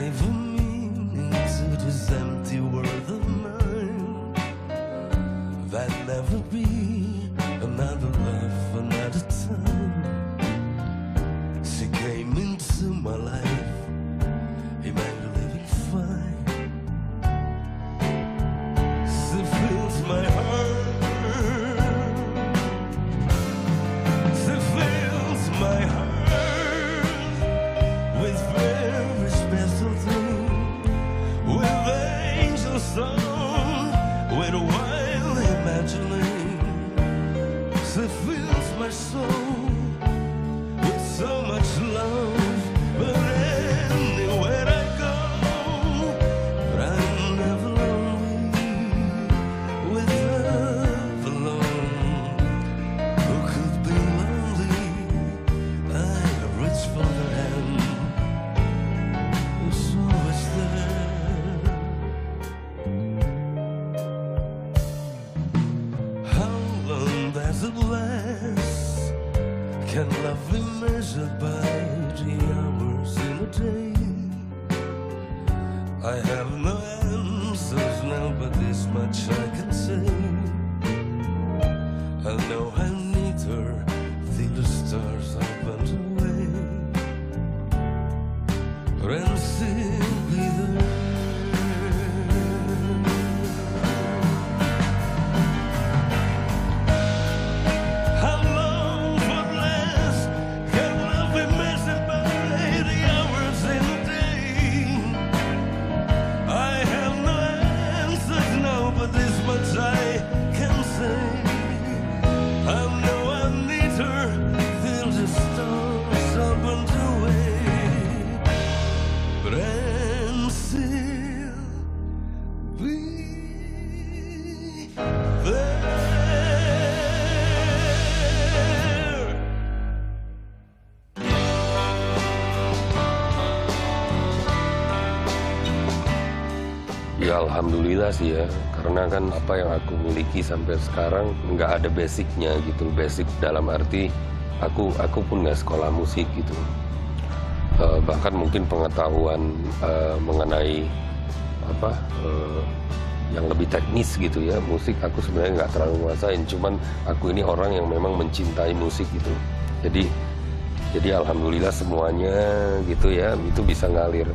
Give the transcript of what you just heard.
gave meaning to this empty world it one. Can love be measured by the hours in a day? I have no answers now, but this much I can say. I know I need her the stars are burnt Ya alhamdulillah sih ya, karena kan apa yang aku miliki sampai sekarang nggak ada basicnya gitu, basic dalam arti aku aku pun nggak sekolah musik gitu, Eh, bahkan mungkin pengetahuan eh, mengenai apa eh, yang lebih teknis gitu ya. Musik aku sebenarnya nggak terlalu nguasain, cuman aku ini orang yang memang mencintai musik gitu, jadi jadi alhamdulillah semuanya gitu ya itu bisa ngalir